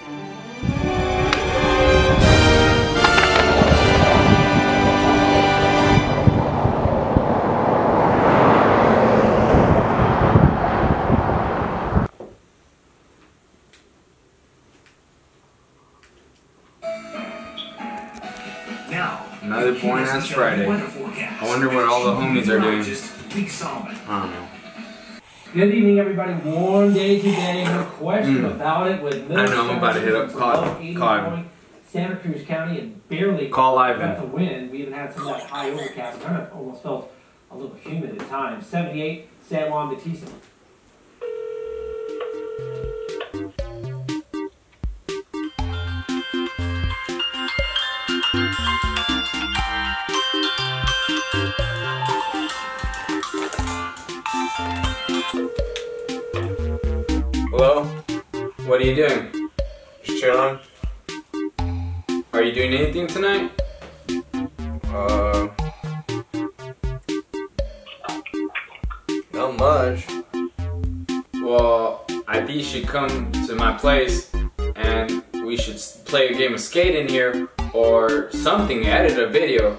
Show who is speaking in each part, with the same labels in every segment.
Speaker 1: Now,
Speaker 2: Another boring ass Friday. I wonder what all the homies are doing. I don't know.
Speaker 3: Good evening, everybody. Warm day today, no question
Speaker 2: Mm.
Speaker 3: about it. With
Speaker 2: I know, I'm about to hit up Cod-
Speaker 3: above 80
Speaker 2: Cod.
Speaker 3: Santa Cruz County and barely
Speaker 2: Call
Speaker 3: got
Speaker 2: Ivan.
Speaker 3: the wind. We even had some of that high overcast. Kind of almost felt a little humid at times. 78, San Juan Bautista.
Speaker 2: Hello? What are you doing?
Speaker 4: Just chilling.
Speaker 2: Are you doing anything tonight?
Speaker 4: Uh, not much.
Speaker 2: Well, I think you should come to my place and we should play a game of skate in here or something, edit a video.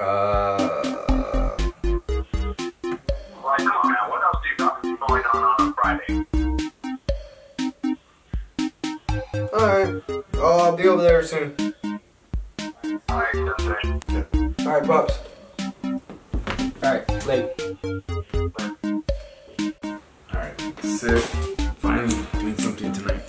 Speaker 4: Uh,
Speaker 5: Like, come on what else do you got going on on a Friday?
Speaker 4: Be over there soon.
Speaker 5: Alright, just.
Speaker 4: Alright, Pops.
Speaker 2: Alright, late. Alright, sick. Finally doing something tonight.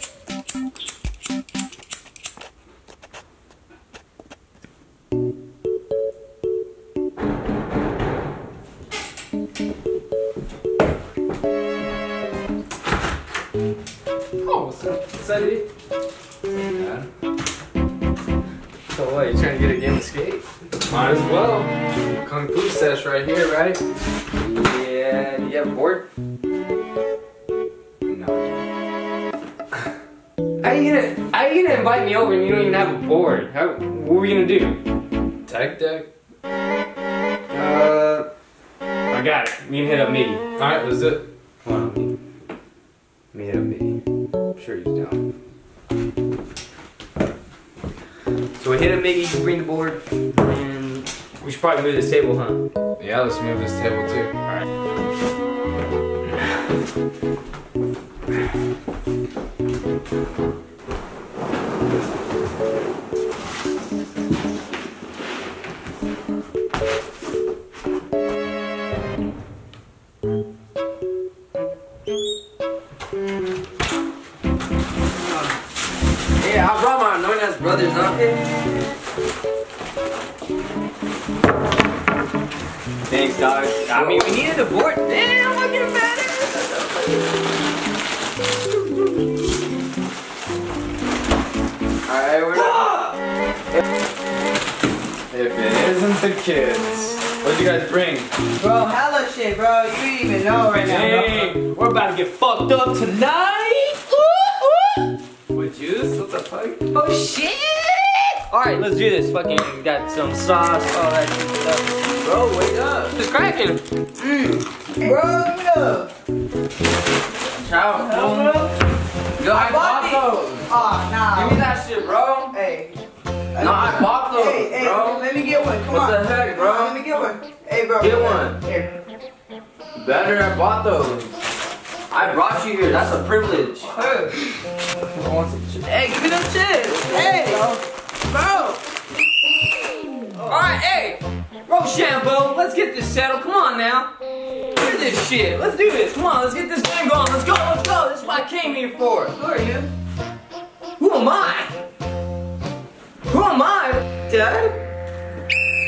Speaker 2: Oh, what's Might as well. Kung Fu sesh right here, right? Yeah, do you have a board? No. How you gonna how you gonna invite me over and you don't even have a board? How what are we gonna do? Tech deck? Uh I got it. We can hit up Miggy. Alright, let's do it. Hold on, me hit up Miggy. I'm sure he's down. So we hit up Miggy, bring the board, and we should probably move this table, huh? Yeah, let's move this table too. Alright. Thanks, dog.
Speaker 6: I mean, we needed a board. Damn, look at that.
Speaker 2: Alright, we're done. If it isn't the kids. What'd you guys bring?
Speaker 7: Bro, hella shit, bro. You don't even know right now. bro.
Speaker 3: Hey, we're about to get fucked up tonight.
Speaker 6: With juice? What the fuck?
Speaker 3: Oh shit! Alright, let's do this. Fucking got some sauce, all that stuff.
Speaker 6: Bro, wake up.
Speaker 3: It's cracking. Mm.
Speaker 7: Bro, give it up.
Speaker 6: Ciao.
Speaker 7: Hell no.
Speaker 6: Yo, I
Speaker 7: I
Speaker 6: bought those.
Speaker 7: Aw, nah.
Speaker 6: Give me that shit, bro.
Speaker 7: Hey.
Speaker 6: No, I bought those,
Speaker 7: Hey, hey,
Speaker 6: bro.
Speaker 7: let me get one. Come
Speaker 6: What
Speaker 7: on.
Speaker 6: the heck, bro?
Speaker 7: Let me get one. Hey, bro.
Speaker 6: Get one.
Speaker 7: Here.
Speaker 6: Better, I bought those. I brought you here. That's a privilege.
Speaker 7: Hey.
Speaker 6: Hey, give me them shit.
Speaker 7: Hey.
Speaker 6: Alright, hey. Rochambeau, let's get this settled. Come on now. Do this shit. Let's do this. Come on, let's get this thing going. Let's go, let's go. This is what I came here for.
Speaker 7: Who are you?
Speaker 6: Who am I? Who am I? Dad?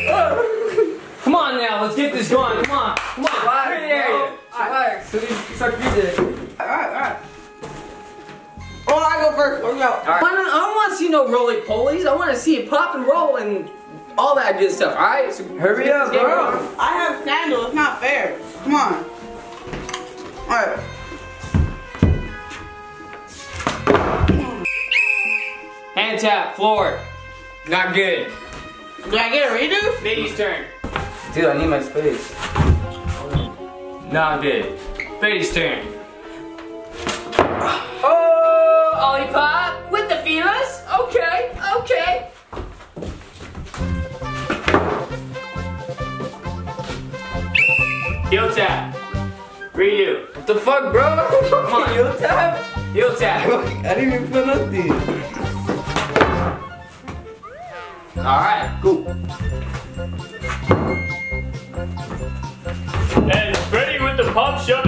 Speaker 6: Come on now, let's get this going. Come on, come on.
Speaker 7: Relax,
Speaker 6: Pretty area.
Speaker 7: bro.
Speaker 6: So you suck your dick.
Speaker 7: Alright, alright. Oh, I go first. Let's go.
Speaker 6: All right. I don't, I don't want to see no roly polies. I want to see it pop and roll and all that good stuff. All right, so hurry up,
Speaker 7: Bro,
Speaker 6: bro.
Speaker 7: I have sandals. It's not fair. Come on. Alright.
Speaker 6: Hand tap, floor. Not good.
Speaker 7: Did I get a redo?
Speaker 6: Baby's turn. Dude, I need my space. Not good. Baby's turn. Oh, Ollie Pop Heel tap. Redo. What the fuck, bro? Come on. Heel tap? Heel tap.
Speaker 1: I didn't even feel nothing.
Speaker 6: Alright, cool.
Speaker 8: And Freddy with the pop shove.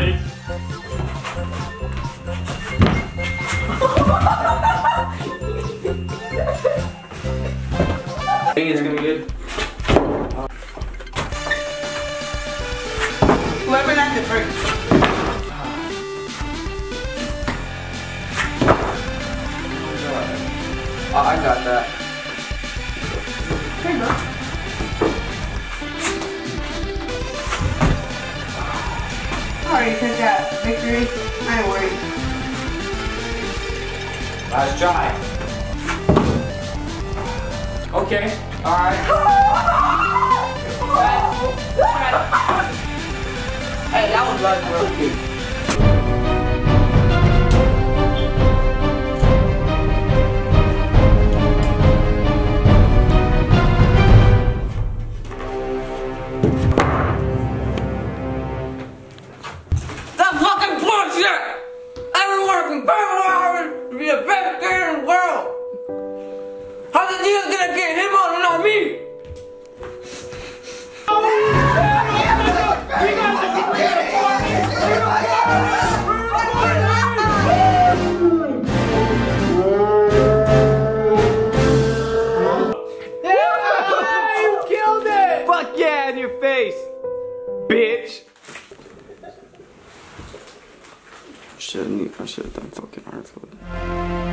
Speaker 6: I think it's gonna be good.
Speaker 7: The first.
Speaker 6: Oh, I got that.
Speaker 7: You go. Alright, took that victory. I ain't worried.
Speaker 6: Last try. Okay, alright. hey, that was like real. That to be the best player in the world! How the deal gonna get him on and not me?
Speaker 1: shouldn't I should have done fucking hard flip.